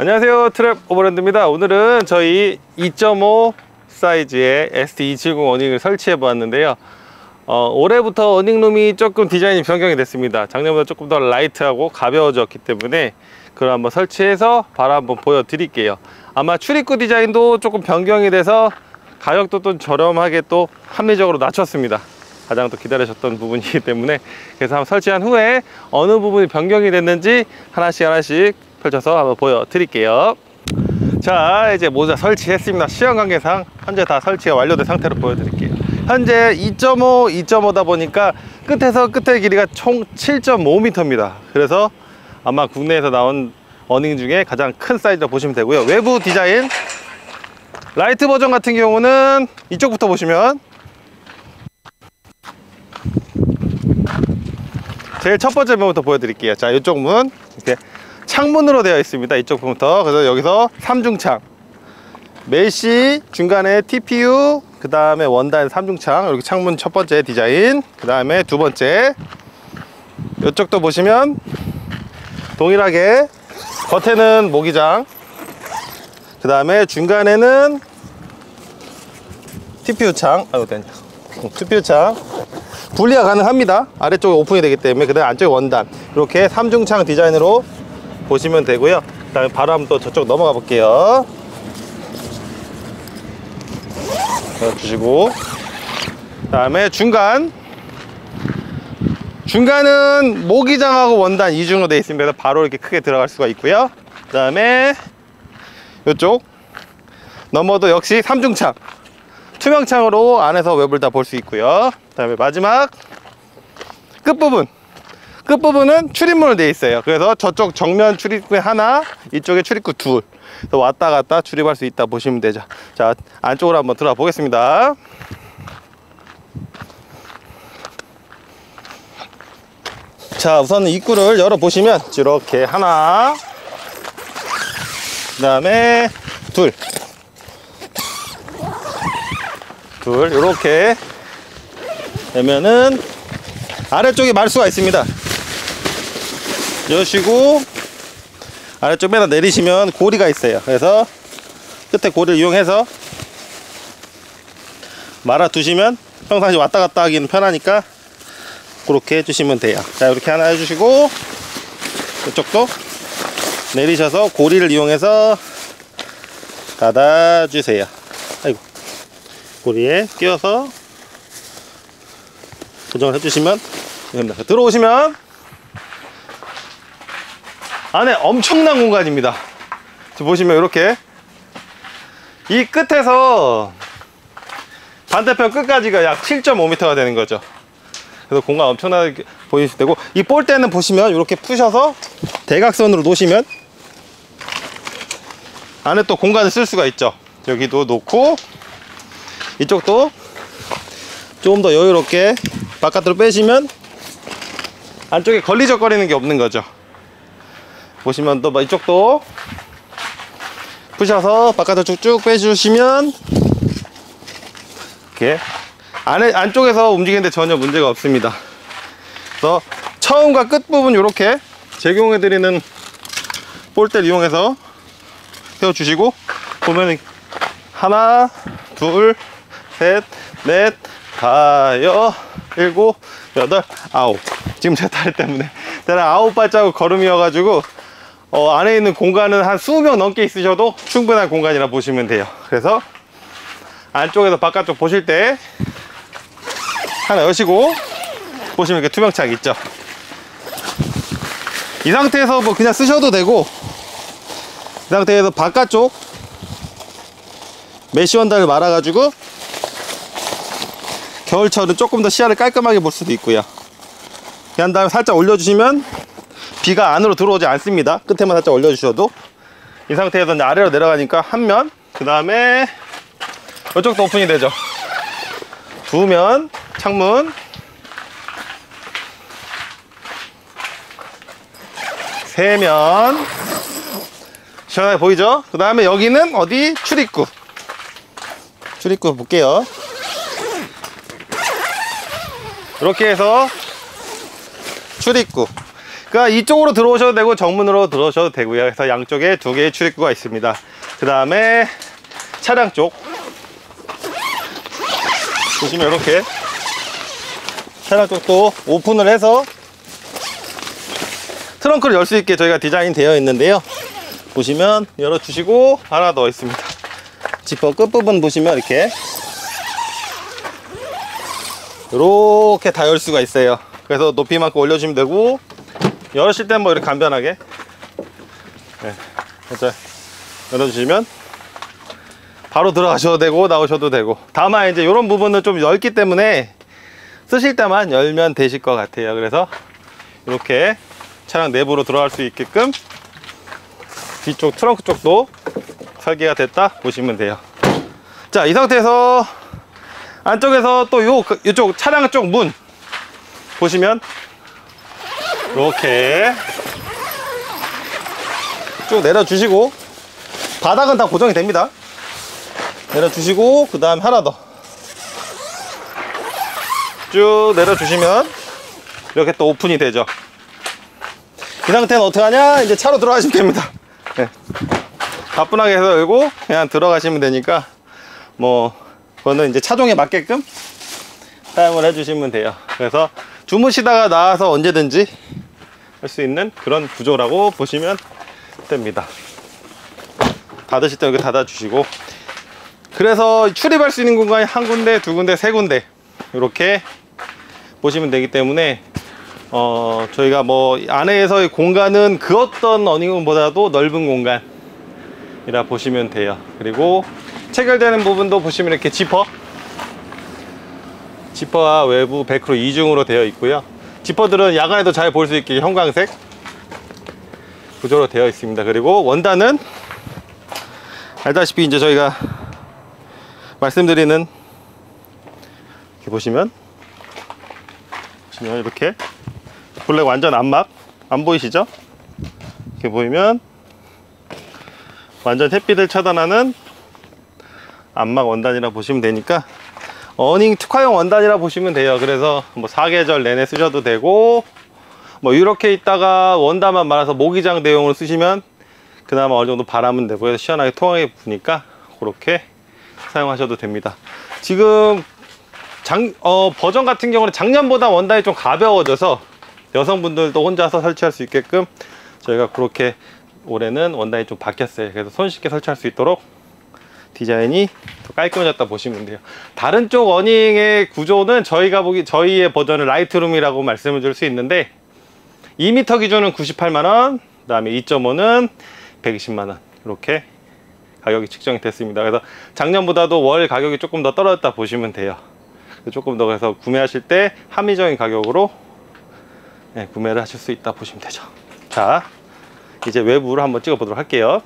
안녕하세요. 트랩 오버랜드입니다. 오늘은 저희 2.5 사이즈의 ST270 어닝을 설치해 보았는데요. 어, 올해부터 어닝룸이 조금 디자인이 변경이 됐습니다. 작년보다 조금 더 라이트하고 가벼워졌기 때문에 그걸 한번 설치해서 바로 한번 보여드릴게요. 아마 출입구 디자인도 조금 변경이 돼서 가격도 또 저렴하게 또 합리적으로 낮췄습니다. 가장 또 기다리셨던 부분이기 때문에 그래서 한번 설치한 후에 어느 부분이 변경이 됐는지 하나씩 하나씩 펼쳐서 한번 보여드릴게요. 자 이제 모두 설치했습니다. 시간 관계상 현재 다 설치가 완료된 상태로 보여드릴게요. 현재 2.5 2.5다 보니까 끝에서 끝의 길이가 총 7.5m입니다. 그래서 아마 국내에서 나온 어닝 중에 가장 큰 사이즈로 보시면 되고요. 외부 디자인 라이트 버전 같은 경우는 이쪽부터 보시면 제일 첫 번째 문부터 보여드릴게요. 자 이쪽 문 이렇게 창문으로 되어 있습니다. 이쪽 부분부터. 그래서 여기서 삼중창. 메시 중간에 TPU 그 다음에 원단 삼중창. 이렇게 창문 첫 번째 디자인. 그 다음에 두 번째. 이쪽도 보시면 동일하게 겉에는 모기장. 그 다음에 중간에는 TPU 창. 아이고 됐냐 TPU 창. 분리가 가능합니다. 아래쪽에 오픈이 되기 때문에. 그 다음에 안쪽에 원단. 이렇게 삼중창 디자인으로 보시면 되고요. 그 다음에 바로 한번 또 저쪽 넘어가 볼게요. 주시고. 그 다음에 중간. 중간은 모기장하고 원단 이중으로 되어 있습니다. 바로 이렇게 크게 들어갈 수가 있고요. 그 다음에 이쪽. 넘어도 역시 삼중창. 투명창으로 안에서 외부를 다 볼 수 있고요. 그 다음에 마지막 끝부분 끝부분은 출입문으로 되어 있어요. 그래서 저쪽 정면 출입구 하나 이쪽에 출입구 둘. 왔다 갔다 출입할 수 있다 보시면 되죠. 자 안쪽으로 한번 들어가 보겠습니다. 자 우선 입구를 열어 보시면 이렇게 하나 그 다음에 둘. 둘 이렇게 되면은 아래쪽에 말수가 있습니다 여시고 아래쪽 맨날 내리시면 고리가 있어요. 그래서 끝에 고리를 이용해서 말아 두시면 평상시 왔다 갔다 하기는 편하니까 그렇게 해주시면 돼요. 자 이렇게 하나 해주시고 이쪽도 내리셔서 고리를 이용해서 닫아주세요. 아이고 고리에 끼워서 고정을 해주시면 됩니다. 들어오시면 안에 엄청난 공간입니다. 보시면 이렇게 이 끝에서 반대편 끝까지가 약 7.5m가 되는 거죠. 그래서 공간 엄청나게 보이실 때고 이 볼대는 보시면 이렇게 푸셔서 대각선으로 놓으시면 안에 또 공간을 쓸 수가 있죠. 여기도 놓고 이쪽도 좀더 여유롭게 바깥으로 빼시면 안쪽에 걸리적거리는 게 없는 거죠 보시면 또뭐 이쪽도 푸셔서 바깥으로 쭉쭉 빼주시면 이렇게 안에 안쪽에서 움직이는데 전혀 문제가 없습니다. 그래서 처음과 끝 부분 이렇게 제공해 드리는 볼대를 이용해서 세워 주시고 보면 하나 둘셋넷 다여 일곱 여덟 아홉. 지금 제 다리 때문에. 대략 아홉 발자국 걸음이어가지고 어, 안에 있는 공간은 한 20명 넘게 있으셔도 충분한 공간이라 보시면 돼요. 그래서 안쪽에서 바깥쪽 보실 때 하나 여시고 보시면 이렇게 투명창 있죠. 이 상태에서 뭐 그냥 쓰셔도 되고 이 상태에서 바깥쪽 메쉬 원단을 말아 가지고 겨울철은 조금 더 시야를 깔끔하게 볼 수도 있고요. 그 다음에 살짝 올려주시면 비가 안으로 들어오지 않습니다. 끝에만 살짝 올려주셔도. 이 상태에서 이제 아래로 내려가니까 한면 그 다음에 이쪽도 오픈이 되죠. 두 면 창문. 세 면. 시원하게 보이죠? 그 다음에 여기는 어디? 출입구. 출입구 볼게요. 이렇게 해서 출입구 그러니까 이쪽으로 들어오셔도 되고 정문으로 들어오셔도 되고요. 그래서 양쪽에 두 개의 출입구가 있습니다. 그 다음에 차량 쪽 보시면 이렇게 차량 쪽도 오픈을 해서 트렁크를 열 수 있게 저희가 디자인 되어 있는데요. 보시면 열어주시고 하나 더 있습니다. 지퍼 끝부분 보시면 이렇게 이렇게 다 열 수가 있어요. 그래서 높이만큼 올려주시면 되고 열으실 땐뭐 이렇게 간편하게 네, 이제 열어주시면 바로 들어가셔도 되고 나오셔도 되고 다만 이제 이런 부분은 좀 넓기 때문에 쓰실 때만 열면 되실 것 같아요. 그래서 이렇게 차량 내부로 들어갈 수 있게끔 뒤쪽 트렁크 쪽도 설계가 됐다 보시면 돼요. 자, 이 상태에서 안쪽에서 또 요, 그, 이쪽 차량 쪽 문 보시면 이렇게 쭉 내려주시고 바닥은 다 고정이 됩니다. 내려주시고 그 다음 하나 더 쭉 내려주시면 이렇게 또 오픈이 되죠. 이 상태는 어떻게 하냐? 이제 차로 들어가시면 됩니다. 네. 가뿐하게 해서 열고 그냥 들어가시면 되니까 뭐 그거는 이제 차종에 맞게끔 사용을 해주시면 돼요. 그래서 주무시다가 나와서 언제든지 할 수 있는 그런 구조라고 보시면 됩니다. 닫으실 때 이렇게 닫아주시고 그래서 출입할 수 있는 공간이 한 군데, 두 군데, 세 군데 이렇게 보시면 되기 때문에 어 저희가 뭐 안에서의 공간은 그 어떤 어닝보다도 넓은 공간이라 보시면 돼요. 그리고 체결되는 부분도 보시면 이렇게 지퍼 지퍼와 외부 베크로 이중으로 되어 있고요. 지퍼들은 야간에도 잘 볼 수 있게 형광색 구조로 되어 있습니다. 그리고 원단은 알다시피 이제 저희가 말씀드리는 이렇게 보시면 보시면 이렇게 블랙 완전 안막 안 보이시죠? 이렇게 보이면 완전 햇빛을 차단하는 안막 원단이라 보시면 되니까 어닝 특화용 원단이라 보시면 돼요. 그래서 뭐 사계절 내내 쓰셔도 되고 뭐 이렇게 있다가 원단만 말아서 모기장 대용으로 쓰시면 그나마 어느 정도 바람은 되고 해서 시원하게 통하게 부니까 그렇게 사용하셔도 됩니다. 지금 장, 어, 버전 같은 경우는 작년보다 원단이 좀 가벼워져서 여성분들도 혼자서 설치할 수 있게끔 저희가 그렇게 올해는 원단이 좀 바뀌었어요. 그래서 손쉽게 설치할 수 있도록 디자인이 더 깔끔해졌다 보시면 돼요. 다른 쪽 어닝의 구조는 저희가 보기 저희의 버전은 라이트룸이라고 말씀을 드릴 수 있는데 2m 기준은 98만 원, 그 다음에 2.5는 120만 원 이렇게 가격이 측정이 됐습니다. 그래서 작년보다도 월 가격이 조금 더 떨어졌다 보시면 돼요. 조금 더 그래서 구매하실 때 합리적인 가격으로 네, 구매를 하실 수 있다 보시면 되죠. 자, 이제 외부를 한번 찍어 보도록 할게요.